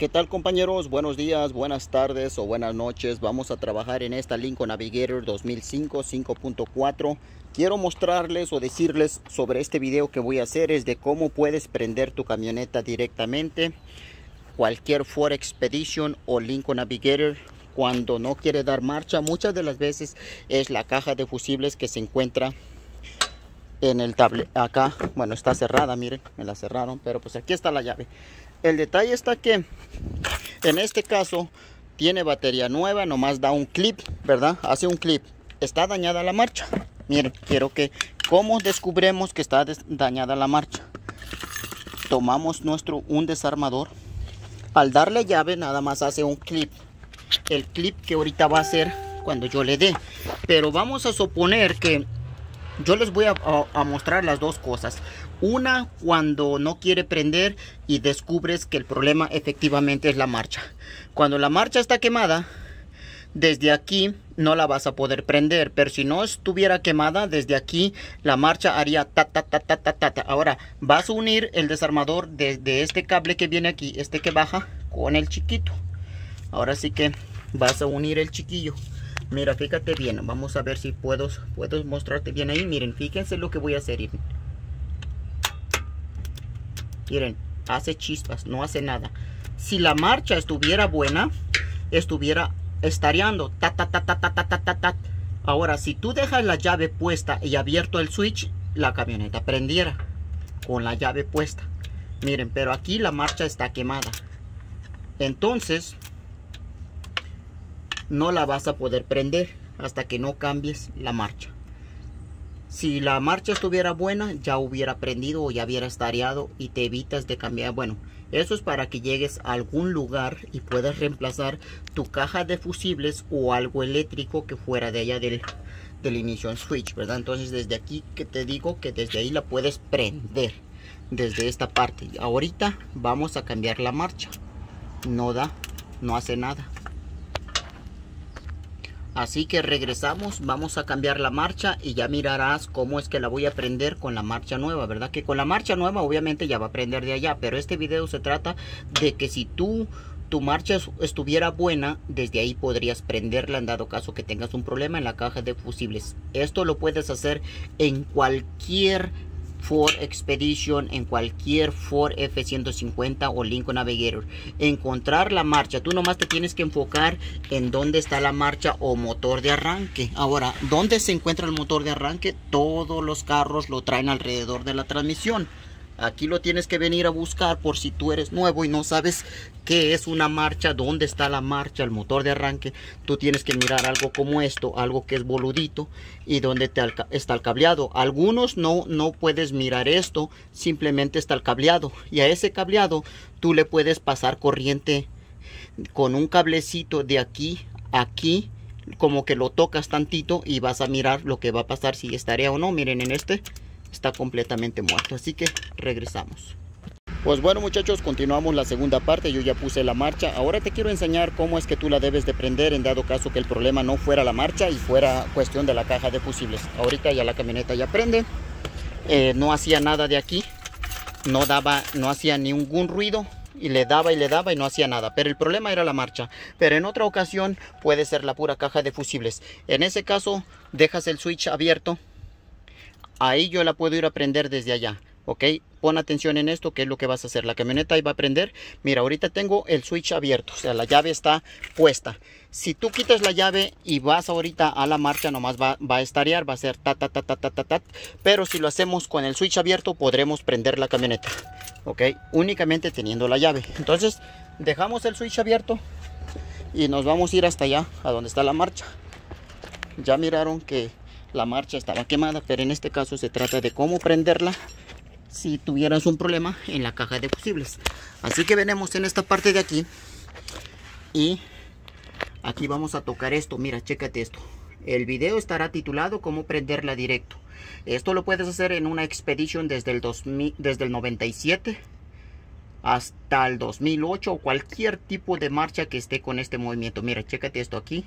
¿Qué tal compañeros? Buenos días, buenas tardes o buenas noches. Vamos a trabajar en esta Lincoln Navigator 2005 5.4. Quiero mostrarles o decirles sobre este video que voy a hacer es de cómo puedes prender tu camioneta directamente. Cualquier Ford Expedition o Lincoln Navigator cuando no quiere dar marcha. Muchas de las veces es la caja de fusibles que se encuentra en el tablet acá bueno está cerrada miren me la cerraron pero pues aquí está la llave el detalle está que en este caso tiene batería nueva, nomás da un clip, ¿verdad? Hace un clip. Está dañada la marcha. Miren, quiero que, ¿cómo descubrimos que está dañada la marcha? Tomamos nuestro, un desarmador. Al darle llave, nada más hace un clip. El clip que ahorita va a hacer cuando yo le dé. Pero vamos a suponer que yo les voy a, mostrar las dos cosas. Una, cuando no quiere prender y descubres que el problema efectivamente es la marcha. Cuando la marcha está quemada, desde aquí no la vas a poder prender. Pero si no estuviera quemada, desde aquí la marcha haría ta ta ta ta ta ta. Ahora vas a unir el desarmador desde este cable que viene aquí, este que baja, con el chiquito. Ahora sí que vas a unir el chiquillo. Mira, fíjate bien. Vamos a ver si puedo, puedo mostrarte bien ahí. Miren, fíjense lo que voy a hacer. Miren, hace chispas, no hace nada. Si la marcha estuviera buena, estuviera estareando. Ta, ta, ta, ta, ta, ta, ta, ta, Ahora, si tú dejas la llave puesta y abierto el switch, la camioneta prendiera con la llave puesta. Miren, pero aquí la marcha está quemada. Entonces, no la vas a poder prender hasta que no cambies la marcha. Si la marcha estuviera buena, ya hubiera prendido o ya hubiera estareado y te evitas de cambiar. Bueno, eso es para que llegues a algún lugar y puedas reemplazar tu caja de fusibles o algo eléctrico que fuera de allá del, del inicio switch, ¿verdad? Entonces desde aquí que te digo que desde ahí la puedes prender desde esta parte. Ahorita vamos a cambiar la marcha. No da, no hace nada. Así que regresamos, vamos a cambiar la marcha y ya mirarás cómo es que la voy a prender con la marcha nueva, ¿verdad? Que con la marcha nueva obviamente ya va a prender de allá, pero este video se trata de que si tú tu marcha estuviera buena, desde ahí podrías prenderla en dado caso que tengas un problema en la caja de fusibles. Esto lo puedes hacer en cualquier Ford Expedition, en cualquier Ford F-150 o Lincoln Navigator. Encontrar la marcha, tú nomás te tienes que enfocar en dónde está la marcha o motor de arranque. Ahora, ¿dónde se encuentra el motor de arranque? Todos los carros lo traen alrededor de la transmisión. Aquí lo tienes que venir a buscar por si tú eres nuevo y no sabes qué es una marcha, dónde está la marcha, el motor de arranque. Tú tienes que mirar algo como esto, algo que es boludito y donde está el cableado. Algunos no, no puedes mirar esto, simplemente está el cableado. Y a ese cableado tú le puedes pasar corriente con un cablecito de aquí a aquí como que lo tocas tantito y vas a mirar lo que va a pasar si estaría o no. Miren en este está completamente muerto. Así que regresamos. Pues bueno muchachos, continuamos la segunda parte, yo ya puse la marcha. Ahora te quiero enseñar cómo es que tú la debes de prender en dado caso que el problema no fuera la marcha y fuera cuestión de la caja de fusibles. Ahorita ya la camioneta ya prende, eh, no hacía nada de aquí, no daba, no hacía ningún ruido y le daba y le daba y no hacía nada. Pero el problema era la marcha. Pero en otra ocasión puede ser la pura caja de fusibles. En ese caso dejas el switch abierto ahí yo la puedo ir a prender desde allá. ¿ok? Pon atención en esto, que es lo que vas a hacer. La camioneta ahí va a prender. Mira, ahorita tengo el switch abierto, o sea, la llave está puesta. Si tú quitas la llave y vas ahorita a la marcha, nomás va, va a estarear, va a ser ta, ta, ta, ta, ta, ta, ta. Pero si lo hacemos con el switch abierto, podremos prender la camioneta, ¿ok? Únicamente teniendo la llave. Entonces, dejamos el switch abierto y nos vamos a ir hasta allá, a donde está la marcha. Ya miraron que la marcha estaba quemada, pero en este caso se trata de cómo prenderla si tuvieras un problema en la caja de fusibles. Así que venimos en esta parte de aquí y aquí vamos a tocar esto. Mira, chécate esto. El video estará titulado cómo prenderla directo. Esto lo puedes hacer en una expedición desde el, 2000, desde el 97 hasta el 2008 o cualquier tipo de marcha que esté con este movimiento. Mira, chécate esto aquí.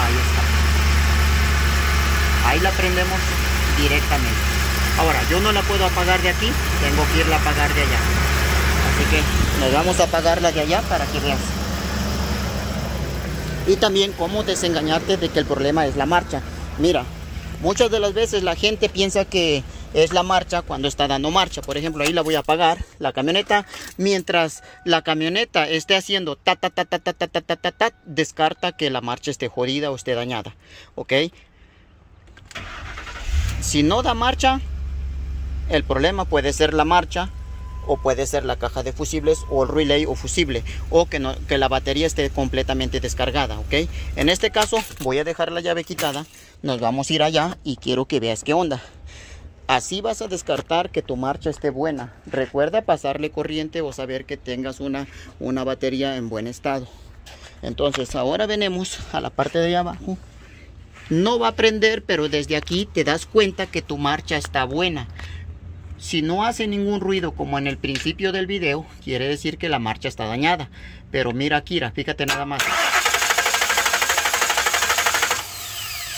Ahí está. Ahí la prendemos directamente. Ahora, yo no la puedo apagar de aquí, tengo que irla a apagar de allá. Así que nos vamos a apagar la de allá para que veas. Y también cómo desengañarte de que el problema es la marcha. Mira, muchas de las veces la gente piensa que es la marcha cuando está dando marcha. Por ejemplo, ahí la voy a apagar, la camioneta. Mientras la camioneta esté haciendo ta ta ta ta ta ta ta ta ta, ta descarta que la marcha esté jodida o esté dañada. ¿Ok? Si no da marcha, el problema puede ser la marcha o puede ser la caja de fusibles o el relay o fusible o que, la batería esté completamente descargada ok en este caso voy a dejar la llave quitada nos vamos a ir allá y quiero que veas qué onda Así vas a descartar que tu marcha esté buena. Recuerda pasarle corriente o saber que tengas una, batería en buen estado. Entonces ahora venimos a la parte de abajo. No va a prender, pero desde aquí te das cuenta que tu marcha está buena. Si no hace ningún ruido como en el principio del video, quiere decir que la marcha está dañada. Pero mira Kira, fíjate nada más.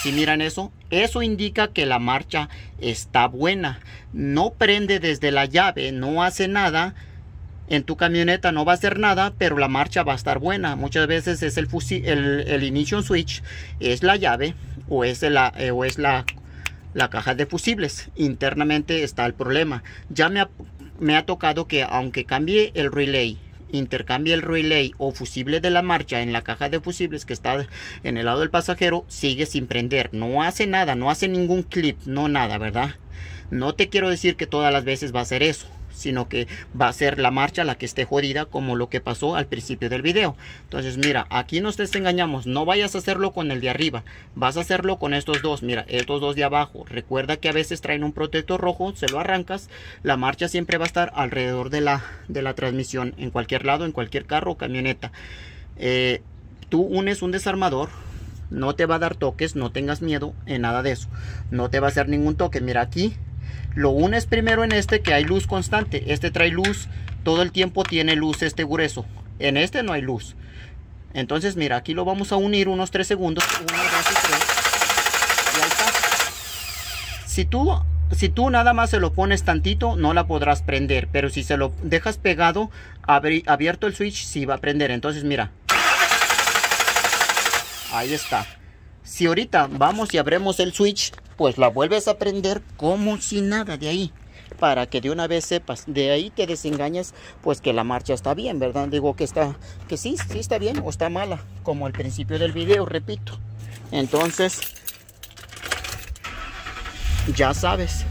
Si miran eso, eso indica que la marcha está buena. No prende desde la llave, no hace nada. En tu camioneta no va a hacer nada, pero la marcha va a estar buena. Muchas veces es el, el, el ignition switch, es la llave o es, la, eh, o es la, la, caja de fusibles. Internamente está el problema. Ya me me ha tocado que aunque cambie el relay intercambia el relay o fusible de la marcha en la caja de fusibles que está en el lado del pasajero, sigue sin prender. No hace nada, no hace ningún clip, no nada, ¿verdad? No te quiero decir que todas las veces va a ser eso sino que va a ser la marcha la que esté jodida como lo que pasó al principio del video. Entonces mira, aquí nos desengañamos, no vayas a hacerlo con el de arriba, vas a hacerlo con estos dos, mira, estos dos de abajo. Recuerda que a veces traen un protector rojo, se lo arrancas, la marcha siempre va a estar alrededor de la, de la transmisión, en cualquier lado, en cualquier carro o camioneta. Eh, tú unes un desarmador, no te va a dar toques, no tengas miedo en nada de eso. No te va a hacer ningún toque. Mira aquí, lo unes primero en este que hay luz constante. Este trae luz, todo el tiempo tiene luz este grueso. En este no hay luz. Entonces mira, aquí lo vamos a unir unos 3 segundos. 1, 2 y Y ahí está. Si tú, si tú nada más se lo pones tantito, no la podrás prender. Pero si se lo dejas pegado, abierto el switch, sí va a prender. Entonces mira. Ahí está. Si ahorita vamos y abremos el switch, pues la vuelves a prender como si nada de ahí. Para que de una vez sepas, de ahí te desengañas, pues que la marcha está bien, ¿verdad? Digo que está, que sí, sí está bien o está mala, como al principio del video, repito. Entonces, ya sabes,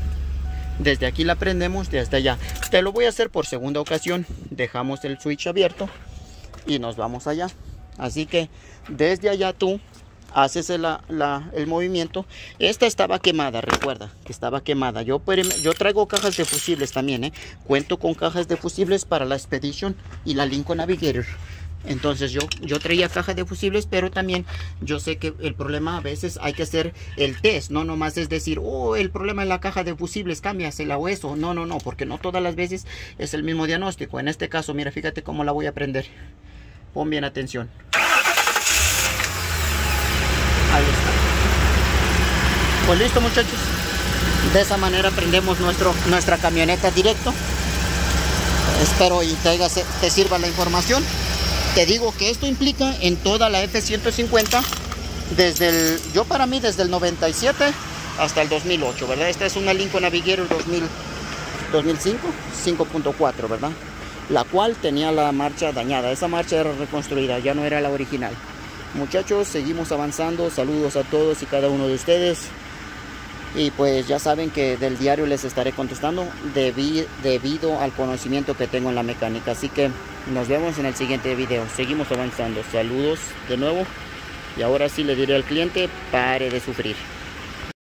desde aquí la prendemos, desde allá. Te lo voy a hacer por segunda ocasión. Dejamos el switch abierto y nos vamos allá. Así que desde allá tú haces el, el movimiento. Esta estaba quemada, recuerda que estaba quemada. Yo, yo traigo cajas de fusibles también, ¿eh? Cuento con cajas de fusibles para la Expedition y la Lincoln Navigator. Entonces yo, yo traía cajas de fusibles, pero también yo sé que el problema a veces hay que hacer el test, no nomás es decir, oh, el problema en la caja de fusibles, cámbiasela o eso. No, no, no, porque no todas las veces es el mismo diagnóstico. En este caso, mira, fíjate cómo la voy a prender. Pon bien atención. Ahí está. Pues listo muchachos. De esa manera prendemos nuestro, nuestra camioneta directo. Espero y te, te sirva la información. Te digo que esto implica en toda la F-150 desde el, yo para mí desde el 97 hasta el 2008, ¿verdad? Esta es una Lincoln Navigator 2000, 2005, 5.4, ¿verdad? La cual tenía la marcha dañada. Esa marcha era reconstruida, ya no era la original. Muchachos, seguimos avanzando. Saludos a todos y cada uno de ustedes. Y pues ya saben que del diario les estaré contestando debido al conocimiento que tengo en la mecánica. Así que nos vemos en el siguiente video. Seguimos avanzando. Saludos de nuevo. Y ahora sí le diré al cliente, pare de sufrir.